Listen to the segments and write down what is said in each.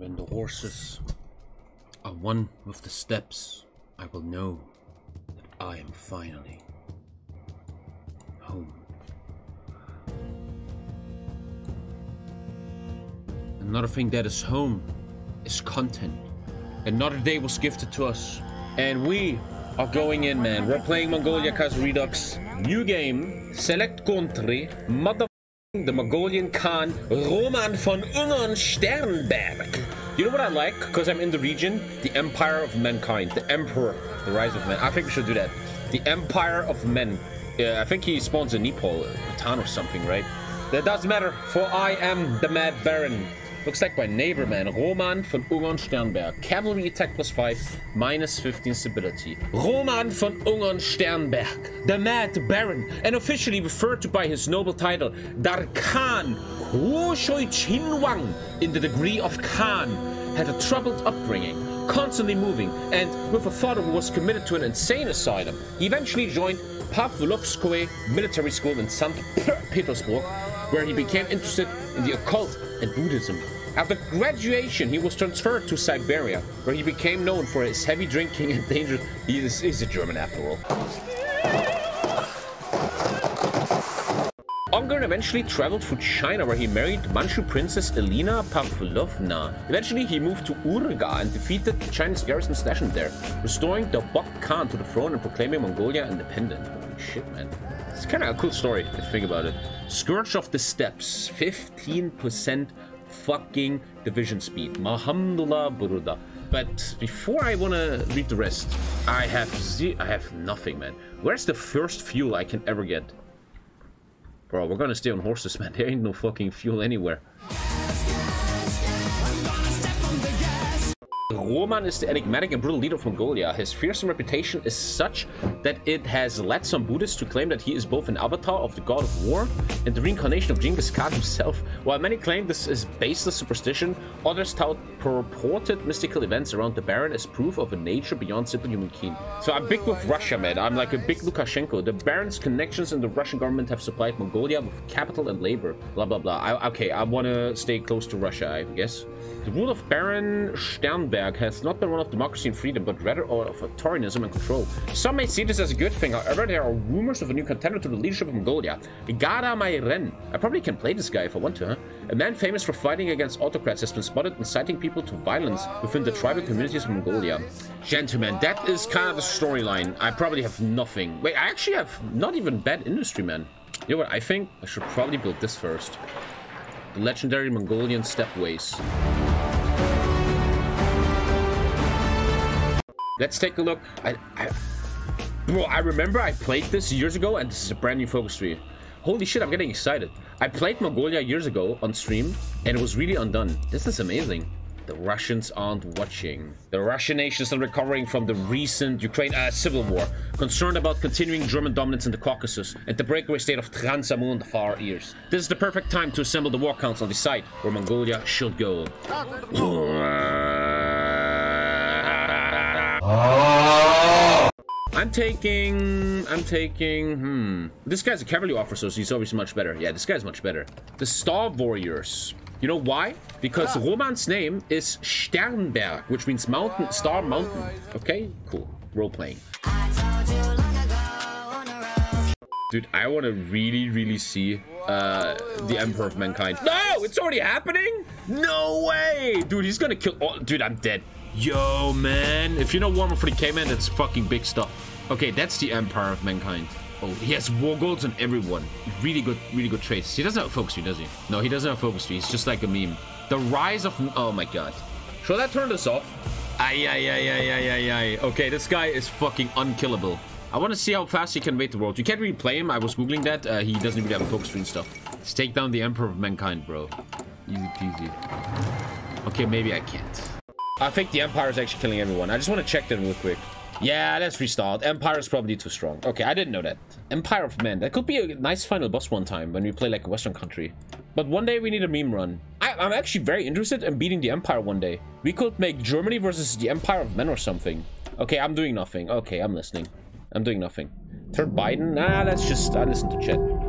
When the horses are one with the steps, I will know that I am finally home. Another thing that is home is content. Another day was gifted to us. And we are going in, man. We're playing Mongolia Kaiser Redux. New game. Select country. Mother the Mongolian Khan Roman von Ungern Sternberg. You know what I like? Because I'm in the region? The Empire of Mankind. The Emperor. The Rise of Men. I think we should do that. The Empire of Men. Yeah, I think he spawns in Nepal, a town or something, right? That doesn't matter, for I am the Mad Baron. Looks like my neighbor, man. Roman von Ungern Sternberg. Cavalry attack plus 5, minus 15 stability. Roman von Ungern Sternberg, the Mad Baron, and officially referred to by his noble title, Darkhan Woshoi Chinwang, in the degree of Khan, had a troubled upbringing, constantly moving, and with a father who was committed to an insane asylum. He eventually joined Pavlovskoye Military School in St. Petersburg, where he became interested in the occult and Buddhism. After graduation, he was transferred to Siberia, where he became known for his heavy drinking and dangerous. He is, he's a German after all. Ungern eventually traveled through China where he married Manchu princess Elena Pavlovna. Eventually he moved to Urga and defeated the Chinese garrison stationed there, restoring the Bogd Khan to the throne and proclaiming Mongolia independent. Holy shit, man. It's kind of a cool story if you think about it. Scourge of the Steppes, 15% fucking division speed. Mahamdullah Buruda. But before I want to read the rest, I have I have nothing, man. Where's the first fuel I can ever get? Bro, we're gonna stay on horses, man. There ain't no fucking fuel anywhere. Roman is the enigmatic and brutal leader of Mongolia. His fearsome reputation is such that it has led some Buddhists to claim that he is both an avatar of the god of war and the reincarnation of Genghis Khan himself. While many claim this is baseless superstition, others tout purported mystical events around the Baron as proof of a nature beyond simple human kin. So I'm big with Russia, man. I'm like a big Lukashenko. The Baron's connections in the Russian government have supplied Mongolia with capital and labor. Blah, blah, blah. I, okay, I want to stay close to Russia, I guess. The rule of Baron Sternberg has not been one of democracy and freedom, but rather of authoritarianism and control. Some may see this as a good thing, however, there are rumors of a new contender to the leadership of Mongolia, Igara Mairen. I probably can play this guy if I want to, huh? A man famous for fighting against autocrats has been spotted inciting people to violence within the tribal communities of Mongolia. Gentlemen, that is kind of the storyline. I probably have nothing. Wait, I actually have not even bad industry, man. You know what, I think I should probably build this first. The legendary Mongolian stepways. Let's take a look. I, I, bro, I remember I played this years ago, and this is a brand new focus tree. Holy shit, I'm getting excited. I played Mongolia years ago on stream, and it was really undone. This is amazing. The Russians aren't watching. The Russian nation is recovering from the recent Ukraine uh, civil war, concerned about continuing German dominance in the Caucasus and the breakaway state of Transamur in the far east. This is the perfect time to assemble the war council and decide where Mongolia should go. I'm taking... I'm taking... Hmm... This guy's a cavalry officer, so he's obviously much better. Yeah, this guy's much better. The Star Warriors. You know why? Because ah. Roman's name is Sternberg, which means mountain, star mountain. Okay, cool. Role playing. Dude, I want to really, really see uh, the Emperor of Mankind. No, it's already happening? No way! Dude, he's gonna kill... Oh, dude, I'm dead. Yo, man. If you know Warhammer 40k, man, that's fucking big stuff. Okay, that's the Empire of Mankind. Oh, he has war goals on everyone. Really good, really good traits. He doesn't have focus tree, does he? No, he doesn't have focus tree. He's just like a meme. The rise of... Oh, my God. Should I turn this off? Ay, ay, ay, ay, ay, ay, ay. Okay, this guy is fucking unkillable. I want to see how fast he can invade the world. You can't really play him. I was googling that. Uh, he doesn't really have a focus tree and stuff. Let's take down the Emperor of Mankind, bro. Easy peasy. Okay, maybe I can't. I think the Empire is actually killing everyone. I just want to check them real quick. Yeah, let's restart. Empire is probably too strong. Okay, I didn't know that. Empire of Men. That could be a nice final boss one time when we play like a Western country. But one day we need a meme run. I, am actually very interested in beating the Empire one day. We could make Germany versus the Empire of Men or something. Okay, I'm doing nothing. Okay, I'm listening. I'm doing nothing. Third Biden? Nah, let's just uh, listen to chat.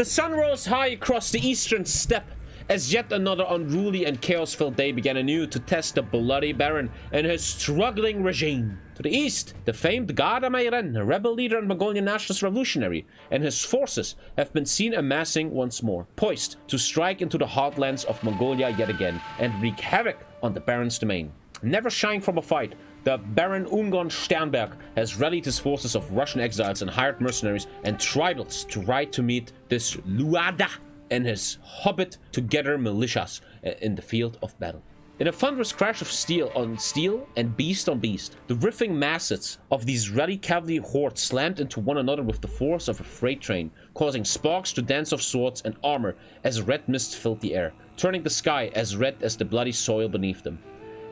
The sun rose high across the eastern steppe as yet another unruly and chaos-filled day began anew to test the bloody Baron and his struggling regime. To the east, the famed Garda Meiren, a rebel leader and Mongolian nationalist revolutionary, and his forces have been seen amassing once more, poised to strike into the heartlands of Mongolia yet again and wreak havoc on the Baron's domain. Never shying from a fight, the Baron Ungern Sternberg has rallied his forces of Russian exiles and hired mercenaries and tribals to ride to meet this Luada and his hobbit together militias uh, in the field of battle. In a thunderous crash of steel on steel and beast on beast, the riffing masses of these rally cavalry hordes slammed into one another with the force of a freight train, causing sparks to dance off swords and armor as red mist filled the air, turning the sky as red as the bloody soil beneath them.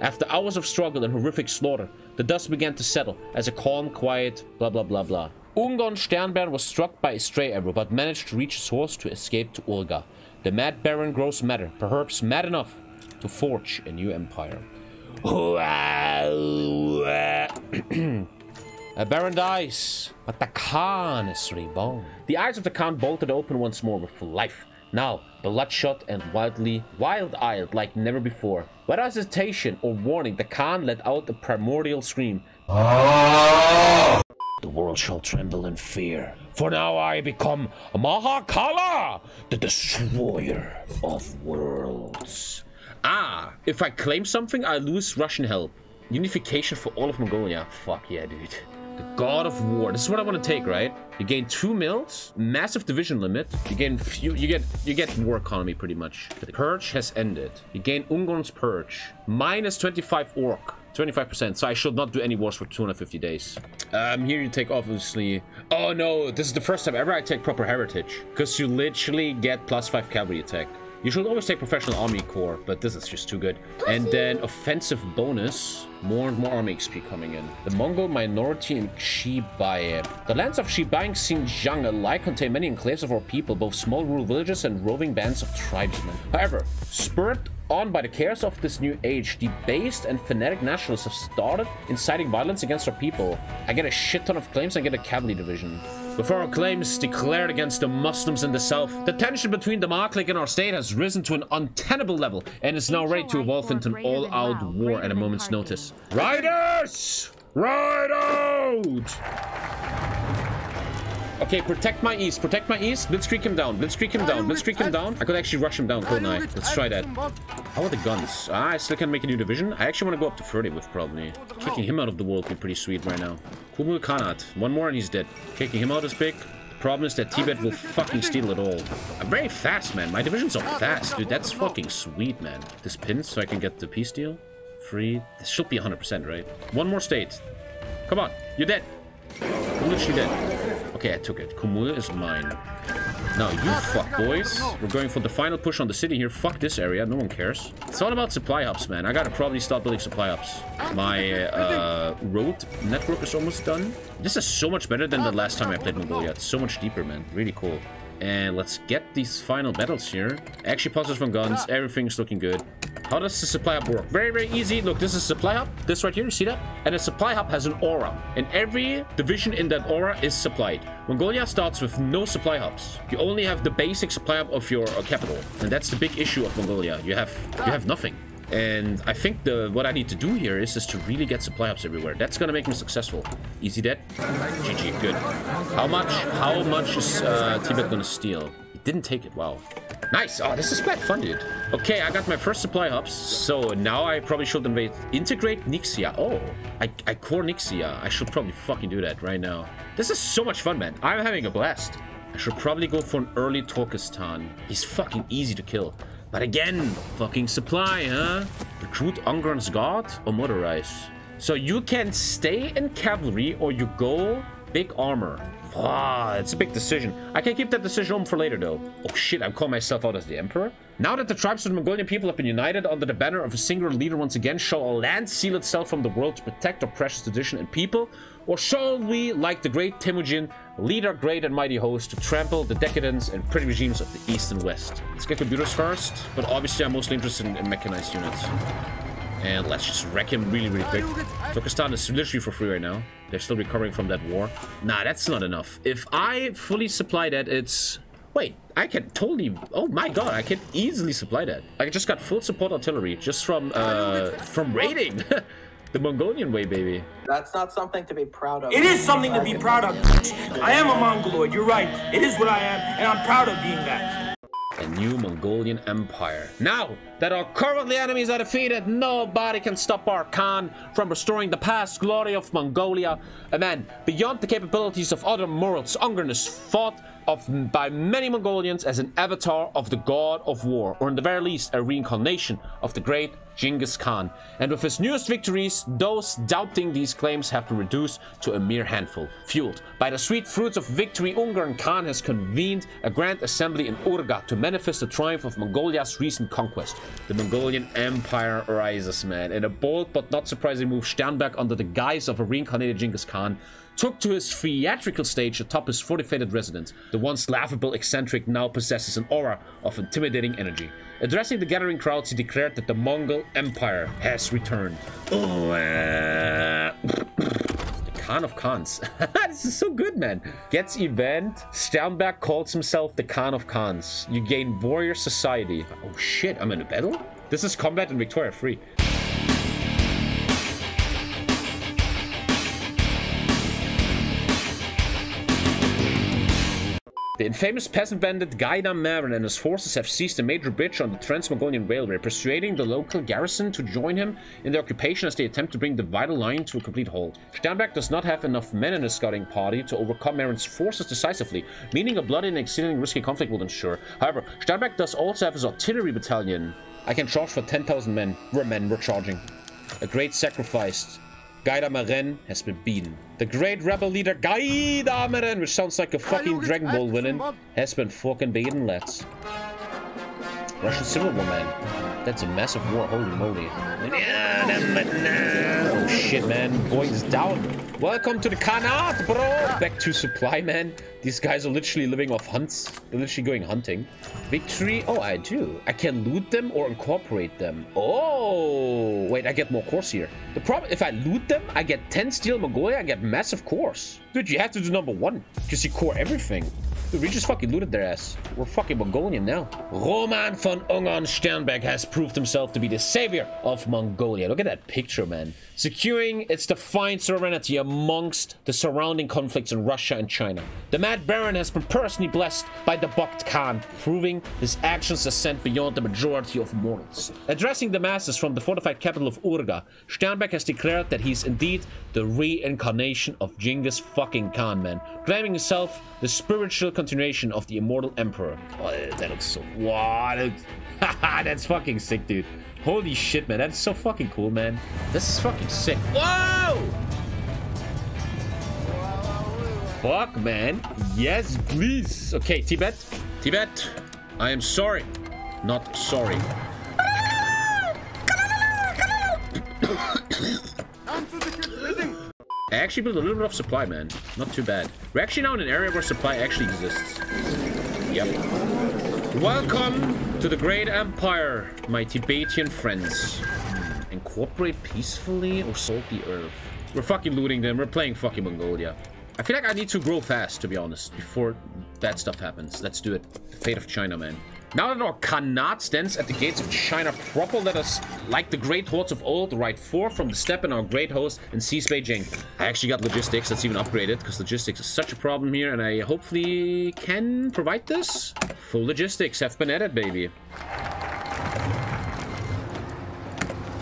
After hours of struggle and horrific slaughter, the dust began to settle as a calm, quiet blah blah blah blah. Ungern Sternbaron was struck by a stray arrow, but managed to reach his horse to escape to Olga. The Mad Baron grows madder, perhaps mad enough to forge a new empire. a Baron dies, but the Khan is reborn. The eyes of the Khan bolted open once more with life. Now, bloodshot and wildly wild-eyed like never before. Without hesitation or warning, the Khan let out a primordial scream. The world shall tremble in fear. For now I become Mahakala, the destroyer of worlds. Ah, if I claim something, I lose Russian help. Unification for all of Mongolia. Fuck yeah, dude. The God of War. This is what I want to take, right? You gain two mils, massive division limit. You gain few. You get you get war economy pretty much. The purge has ended. You gain Ungern's purge. Minus 25 orc. 25%, so I should not do any wars for 250 days. Um, here you take, obviously... Oh no, this is the first time ever I take proper heritage. Because you literally get plus 5 cavalry attack. You should always take professional army corps, but this is just too good. And then offensive bonus, more and more army XP coming in. The Mongol minority in Xibei. The lands of Xibei and Xinjiang alike contain many enclaves of our people, both small rural villages and roving bands of tribesmen. However, spurred on by the chaos of this new age, debased and fanatic nationalists have started inciting violence against our people. I get a shit ton of claims and get a cavalry division. Before claims declared against the Muslims in the south, the tension between the Ma clique and our state has risen to an untenable level and is now ready to evolve into an all-out war at a moment's notice. Riders! Ride out! Okay, protect my east. Protect my east. Blitzkrieg him down. Blitzkrieg him down. Blitzkrieg him down. I could actually rush him down, couldn't I? Let's try that. How are the guns? Ah, I still can make a new division. I actually want to go up to 30 with probably. Kicking him out of the world would be pretty sweet right now. Kumul Khanat. One more and he's dead. Kicking him out is big. The problem is that Tibet will fucking steal it all. I'm very fast, man. My divisions are fast, dude. That's fucking sweet, man. This pin so I can get the peace deal. Free. This should be 100%, right? One more state. Come on. You're dead. You're literally dead. Okay, I took it. Kumula is mine. Now, you fuck boys. We're going for the final push on the city here. Fuck this area. No one cares. It's all about supply hubs, man. I gotta probably start building supply hubs. My uh, road network is almost done. This is so much better than the last time I played Mongolia. It's so much deeper, man. Really cool. And let's get these final battles here. Actually, pulses from guns. Everything's looking good. How does the supply hub work? Very, very easy. Look, this is supply hub. This right here, you see that? And a supply hub has an aura. And every division in that aura is supplied. Mongolia starts with no supply hubs. You only have the basic supply hub of your uh, capital. And that's the big issue of Mongolia. You have you have nothing. And I think the what I need to do here is just to really get supply hubs everywhere. That's gonna make me successful. Easy dead. GG, good. How much? How much is uh, Tibet gonna steal? He didn't take it. Wow. Nice. Oh, this is bad fun, dude. Okay, I got my first supply hubs. So now I probably should invade. Integrate Ningxia. Oh, I, I core Ningxia. I should probably fucking do that right now. This is so much fun, man. I'm having a blast. I should probably go for an early Turkestan. He's fucking easy to kill. But again, fucking supply, huh? Recruit Ungern's guard or motorize? So you can stay in cavalry or you go big armor. Ah, it's a big decision. I can keep that decision home for later, though. Oh shit, I'm calling myself out as the Emperor? Now that the tribes of the Mongolian people have been united under the banner of a singular leader once again, shall our land seal itself from the world to protect our precious tradition and people? Or shall we, like the great Temujin, lead our great and mighty host to trample the decadence and pretty regimes of the East and West? Let's get computers first, but obviously I'm mostly interested in, in mechanized units. And let's just wreck him really, really quick. Turkestan is literally for free right now. They're still recovering from that war. Nah, that's not enough. If I fully supply that, it's Wait, I can totally... Oh my god, I can easily supply that. I just got full support artillery just from, uh, from raiding. The Mongolian way, baby. That's not something to be proud of. It is something to be proud of. I am a Mongoloid, you're right. It is what I am, and I'm proud of being that. A new Mongolian empire. Now that our currently enemies are defeated, nobody can stop our Khan from restoring the past glory of Mongolia. And then, beyond the capabilities of other morals, ungernis fought of by many Mongolians as an avatar of the god of war, or in the very least, a reincarnation of the great Genghis Khan. And with his newest victories, those doubting these claims have to reduce to a mere handful. Fueled by the sweet fruits of victory, Ungern Khan has convened a grand assembly in Urga to manifest the triumph of Mongolia's recent conquest. The Mongolian Empire rises, man. In a bold but not surprising move, Sternberg, under the guise of a reincarnated Genghis Khan, took to his theatrical stage atop his fortified residence. The once laughable eccentric now possesses an aura of intimidating energy. Addressing the gathering crowds, he declared that the Mongol Empire has returned. Oh, uh... the Khan of Khans. this is so good, man. Gets event. Sternberg calls himself the Khan of Khans. You gain warrior society. Oh shit, I'm in a battle? This is combat in Victoria 3. The infamous peasant bandit Gaida Marin and his forces have seized a major bridge on the Trans-Mongolian Railway, persuading the local garrison to join him in the occupation as they attempt to bring the vital line to a complete halt. Sternberg does not have enough men in his scouting party to overcome Marin's forces decisively, meaning a bloody and exceedingly risky conflict will ensure. However, Sternberg does also have his artillery battalion. I can charge for 10,000 men. We're men, we're charging. A great sacrifice Gaida Maren has been beaten. The great rebel leader Gaida Maren, which sounds like a fucking Dragon Ball villain, has been fucking beaten, let's. Russian Civil War, man. That's a massive war, holy moly. Shit, man. Boys down. Welcome to the Khanat, bro! Back to supply, man. These guys are literally living off hunts. They're literally going hunting. Victory? Oh, I do. I can loot them or incorporate them. Oh! Wait, I get more cores here. The problem, if I loot them, I get 10 steel Mongolia, I get massive cores. Dude, you have to do number one. Because you core everything. Dude, we just fucking looted their ass. We're fucking Mongolian now. Roman von Ungern Sternberg has proved himself to be the savior of Mongolia. Look at that picture, man. Securing its defined sovereignty amongst the surrounding conflicts in Russia and China. The Mad Baron has been personally blessed by the Bakht Khan, proving his actions ascend beyond the majority of mortals. Addressing the masses from the fortified capital of Urga, Sternberg has declared that he's indeed the reincarnation of Genghis fucking Khan, man, claiming himself the spiritual continuation of the immortal emperor. Oh, that looks so... What? That's fucking sick, dude. Holy shit, man. That's so fucking cool, man. This is fucking sick. Whoa! Fuck, man. Yes, please. Okay, Tibet. Tibet. I am sorry. Not sorry. I actually built a little bit of supply, man. Not too bad. We're actually now in an area where supply actually exists. Yep. Welcome to the great empire, my Tibetan friends. Incorporate peacefully or salt the earth? We're fucking looting them. We're playing fucking Mongolia. I feel like I need to grow fast, to be honest, before that stuff happens. Let's do it. The fate of China, man. Now that our Khanat stands at the gates of China proper, let us, like the great hordes of old, ride forth from the steppe in our great host and seize Beijing. I actually got logistics that's even upgraded, because logistics is such a problem here, and I hopefully can provide this. Full logistics have been added, baby.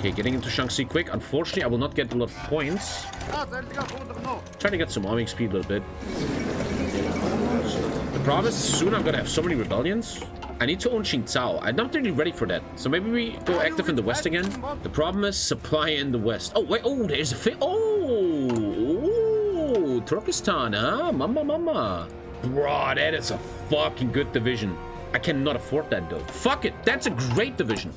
Okay, getting into Shaanxi quick. Unfortunately, I will not get a lot of points. Trying to get some arming speed a little bit. The problem is soon I'm gonna have so many rebellions. I need to own Qingzhou. I'm not really ready for that. So maybe we go active in the west again. The problem is supply in the west. Oh, wait. Oh, there's a fit. Oh, Turkestan, huh? Mama, mama. Bro, that is a fucking good division. I cannot afford that, though. Fuck it. That's a great division.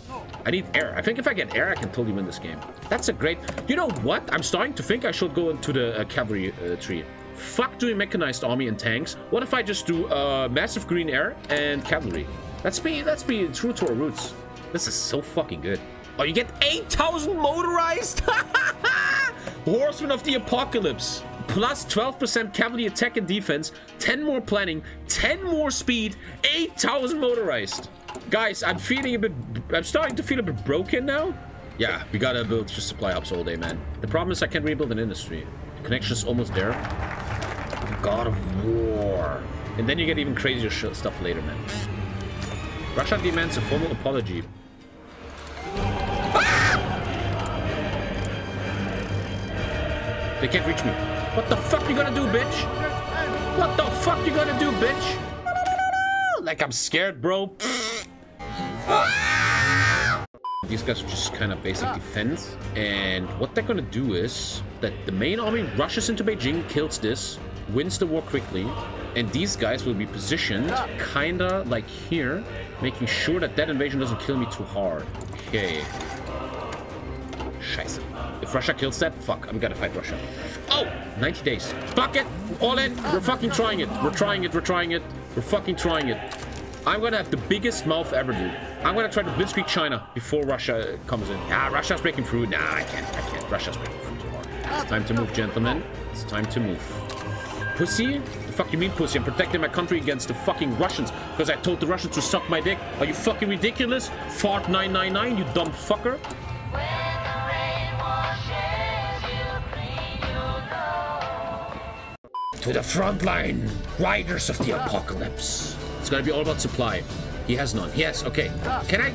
I need air. I think if I get air, I can totally win this game. That's a great... You know what? I'm starting to think I should go into the uh, cavalry uh, tree. Fuck doing mechanized army and tanks. What if I just do uh, massive green air and cavalry? Let's be let's be true to our roots. This is so fucking good. Oh, you get 8,000 motorized? Horsemen of the Apocalypse. Plus 12% cavalry attack and defense, 10 more planning, 10 more speed, 8,000 motorized. Guys, I'm feeling a bit... I'm starting to feel a bit broken now. Yeah, we gotta build just supply hubs all day, man. The problem is I can't rebuild an industry. The connection's almost there. God of War. And then you get even crazier stuff later, man. Russia demands a formal apology. Ah! They can't reach me. What the fuck you gonna do, bitch? What the fuck you gonna do, bitch? Like I'm scared, bro. These guys are just kind of basic defense. And what they're gonna do is that the main army rushes into Beijing, kills this, wins the war quickly, and these guys will be positioned kinda like here, making sure that that invasion doesn't kill me too hard. Okay. Scheiße. If Russia kills that, fuck, I'm gonna fight Russia. Oh, 90 days. Fuck it! All in! We're fucking trying it. We're trying it, we're trying it. We're fucking trying it. I'm gonna have the biggest mouth ever, dude. I'm gonna try to blitzkrieg China before Russia comes in. Ah, Russia's breaking through. Nah, I can't, I can't. Russia's breaking through. It's time to move, gentlemen. It's time to move. Pussy? The fuck you mean pussy? I'm protecting my country against the fucking Russians because I told the Russians to suck my dick. Are you fucking ridiculous? Fart 999, you dumb fucker. To the front line, riders of the apocalypse. It's gonna be all about supply. He has none. Yes, okay. Can I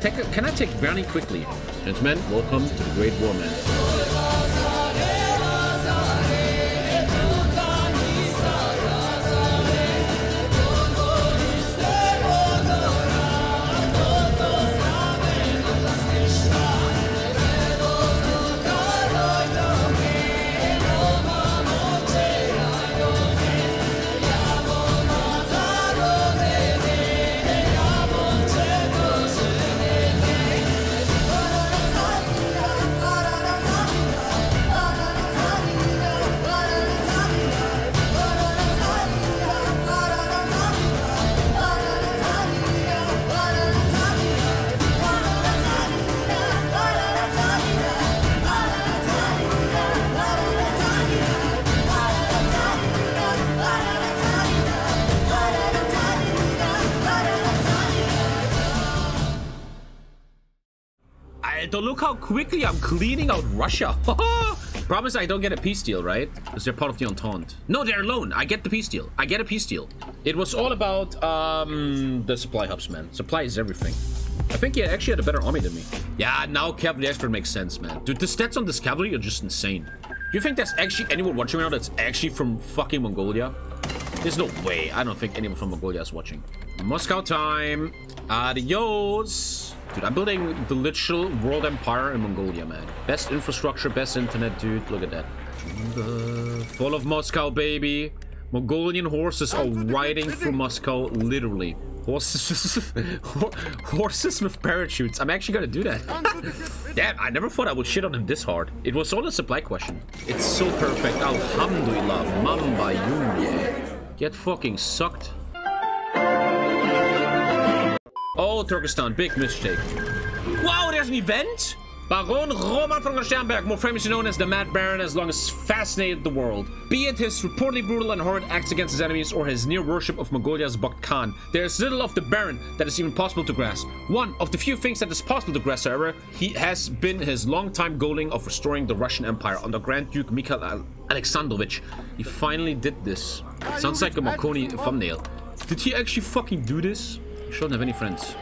take a, can I take Brownie quickly? Gentlemen, welcome to the Great War Man. Alter, look how quickly I'm cleaning out Russia. Promise I don't get a peace deal, right? Because they're part of the Entente. No, they're alone. I get the peace deal. I get a peace deal. It was all about um, the supply hubs, man. Supply is everything. I think he actually had a better army than me. Yeah, now cavalry expert makes sense, man. Dude, the stats on this cavalry are just insane. Do you think there's actually anyone watching right now that's actually from fucking Mongolia? There's no way. I don't think anyone from Mongolia is watching. Moscow time. Adios. Dude, I'm building the literal world empire in Mongolia, man. Best infrastructure, best internet, dude. Look at that. Full of Moscow, baby. Mongolian horses are riding through Moscow, literally. Horses, horses with parachutes. I'm actually gonna do that. Damn, I never thought I would shit on him this hard. It was all a supply question. It's so perfect. Alhamdulillah, Mamba Yumye. Get fucking sucked. Oh, Turkestan, big mistake. Wow, there's an event? Baron Roman von Sternberg, more famously known as the Mad Baron, as long as fascinated the world. Be it his reportedly brutal and horrid acts against his enemies or his near worship of Mongolia's Bogd Khan, there is little of the Baron that is even possible to grasp. One of the few things that is possible to grasp, however, he has been his long-time goaling of restoring the Russian Empire under Grand Duke Mikhail Alexandrovich. He finally did this. Sounds like a Marconi thumbnail. Did he actually fucking do this? Shouldn't have any friends.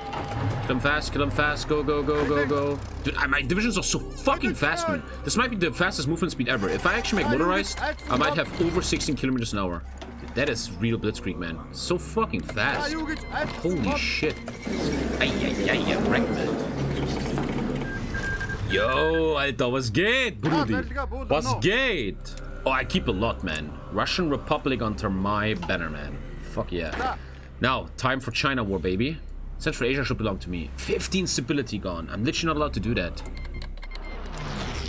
Kill him fast, kill him fast, go, go, go, go, go. Dude, my divisions are so fucking fast, man. This might be the fastest movement speed ever. If I actually make motorized, I might have over 16 kilometers an hour. Dude, that is real blitzkrieg, man. So fucking fast. Holy shit. Ay, ay, ay, ay, wreck, man. Yo, Alter, was geht, Brudi? Was geht? Oh, I keep a lot, man. Russian Republic under my banner, man. Fuck yeah. Now, time for China war, baby. Central Asia should belong to me. 15 stability gone. I'm literally not allowed to do that.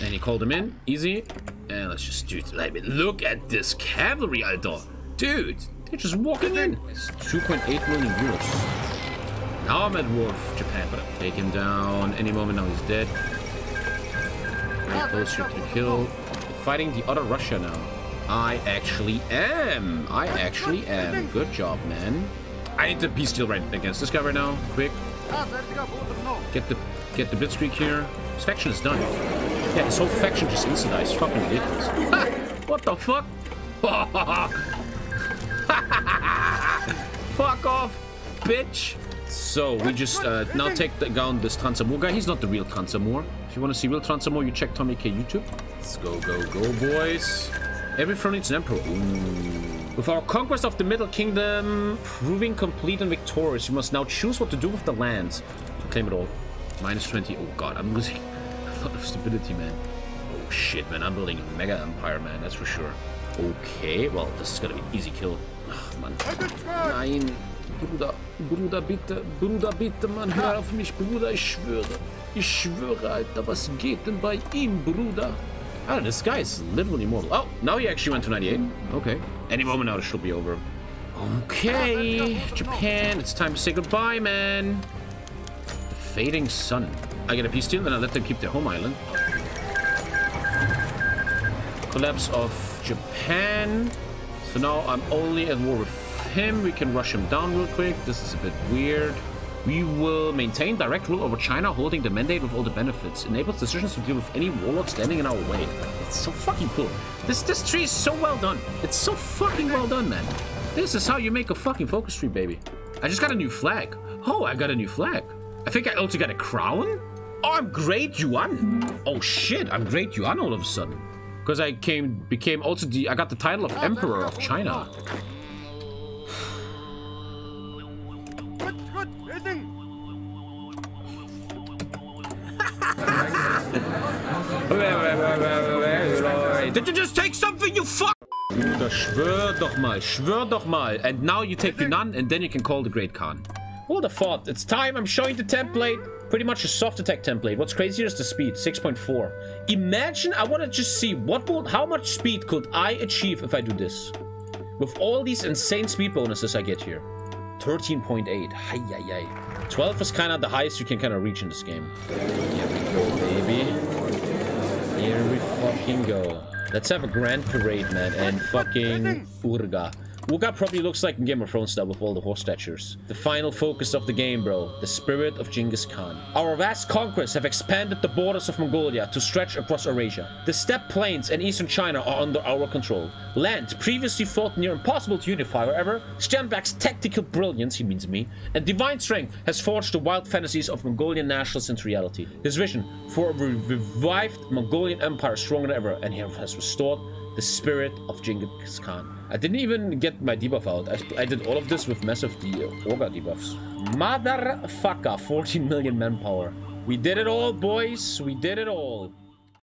And he called him in. Easy. And let's just do it. Like, look at this cavalry, Alter. Dude, they're just walking in. It's 2.8 million euros. Now I'm at war with Japan, but I'll take him down any moment now. He's dead. Very close to kill. Fighting the other Russia now. I actually am. I actually am. Good job, man. I need to peace deal right against this guy right now. Quick. Get the get the blitzkrieg here. This faction is done. Yeah, this whole faction just insta Fucking ridiculous. Ha! What the fuck? fuck off, bitch. So we just uh, now take the, down this Transamur guy. He's not the real Transamur. If you want to see real Transamur, you check Tommy K YouTube. Let's go, go, go, boys. Every front needs an emperor. Ooh. With our conquest of the Middle Kingdom proving complete and victorious, you must now choose what to do with the land. To claim it all. Minus 20. Oh god, I'm losing a lot of stability, man. Oh shit, man. I'm building a mega empire, man. That's for sure. Okay, well, this is gonna be an easy kill. Ach, man. Nein. Bruder, Bruder, bitte, Bruder, bitte, Mann, hör auf mich, Bruder, ich schwöre. Ich schwöre, Alter, was geht denn bei ihm, Bruder? Oh, this guy is literally immortal. Oh, now he actually went to 98. Okay. Any moment now, should be over. Okay, Japan, it's time to say goodbye, man. The fading sun. I get a peace deal, and I let them keep their home island. Collapse of Japan. So now I'm only at war with him. We can rush him down real quick. This is a bit weird. We will maintain direct rule over China, holding the mandate with all the benefits. Enables decisions to deal with any warlord standing in our way. It's so fucking cool. This this tree is so well done. It's so fucking well done, man. This is how you make a fucking focus tree, baby. I just got a new flag. Oh, I got a new flag. I think I also got a crown. Oh, I'm Great Yuan. Oh shit, I'm Great Yuan all of a sudden. Because I came became also the I got the title of Emperor of China. Did you just take something, you fuck? Bruder, schwör doch mal, schwör doch mal. And now you take Yunnan and then you can call the Great Khan. Who the thought? It's time, I'm showing the template. Pretty much a soft attack template. What's crazier is the speed, 6.4. Imagine, I want to just see, what will, how much speed could I achieve if I do this? With all these insane speed bonuses I get here. 13.8. Hi, hi, hi. 12 is kind of the highest you can kind of reach in this game. Here we go, baby. Here we fucking go. Let's have a grand parade, man, and fucking Urga. Urga probably looks like Game of Thrones style with all the horse statues. The final focus of the game, bro. The spirit of Genghis Khan. Our vast conquests have expanded the borders of Mongolia to stretch across Eurasia. The steppe plains and eastern China are under our control. Land previously thought near impossible to unify, however, Sternberg's tactical brilliance, he means me, and divine strength has forged the wild fantasies of Mongolian nationalists into reality. His vision for a revived Mongolian empire stronger than ever, and he has restored the spirit of Genghis Khan. I didn't even get my debuff out. I, I did all of this with massive de Orga debuffs. Motherfucker, 14 million manpower. We did it all, boys. We did it all.